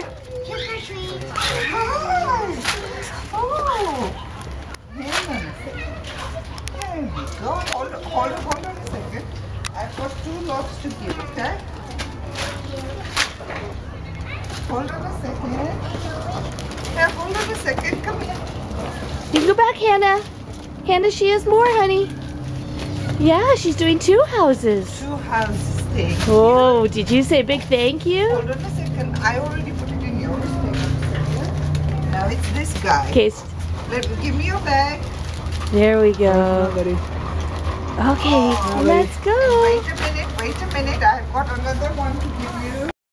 more. Trick or treat. Hi. Oh. There we go. Hold on, hold hold on a second. I've got two lots to give, okay? Hold on a second. Yeah, hold on a second. Come here. You can go back, Hannah. Hannah, she has more, honey. Yeah, she's doing two houses. Two houses thing. Oh, did you say big thank you? Hold on a second. I already Now it's this guy. Okay, Let me give me your bag. there we go. Ready? Okay, let's go. Wait a minute. Wait a minute. I've got another one to give you.